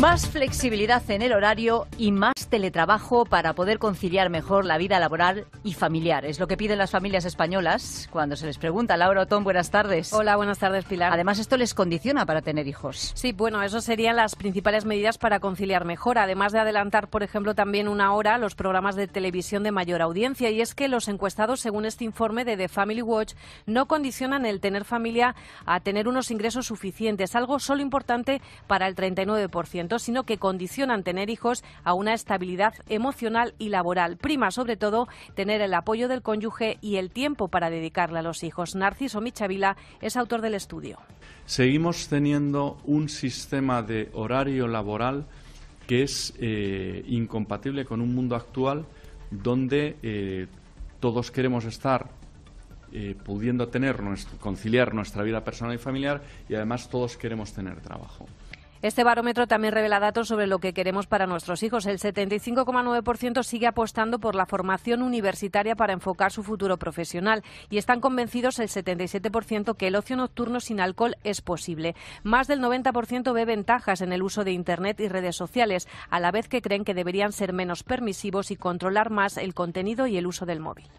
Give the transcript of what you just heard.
Más flexibilidad en el horario y más teletrabajo para poder conciliar mejor la vida laboral y familiar. Es lo que piden las familias españolas cuando se les pregunta. Laura Otón, buenas tardes. Hola, buenas tardes, Pilar. Además, esto les condiciona para tener hijos. Sí, bueno, eso serían las principales medidas para conciliar mejor, además de adelantar, por ejemplo, también una hora los programas de televisión de mayor audiencia. Y es que los encuestados, según este informe de The Family Watch, no condicionan el tener familia a tener unos ingresos suficientes, algo solo importante para el 39% sino que condicionan tener hijos a una estabilidad emocional y laboral. Prima, sobre todo, tener el apoyo del cónyuge y el tiempo para dedicarle a los hijos. Narciso Michavila es autor del estudio. Seguimos teniendo un sistema de horario laboral que es eh, incompatible con un mundo actual donde eh, todos queremos estar eh, pudiendo tener conciliar nuestra vida personal y familiar y además todos queremos tener trabajo. Este barómetro también revela datos sobre lo que queremos para nuestros hijos. El 75,9% sigue apostando por la formación universitaria para enfocar su futuro profesional y están convencidos el 77% que el ocio nocturno sin alcohol es posible. Más del 90% ve ventajas en el uso de Internet y redes sociales, a la vez que creen que deberían ser menos permisivos y controlar más el contenido y el uso del móvil.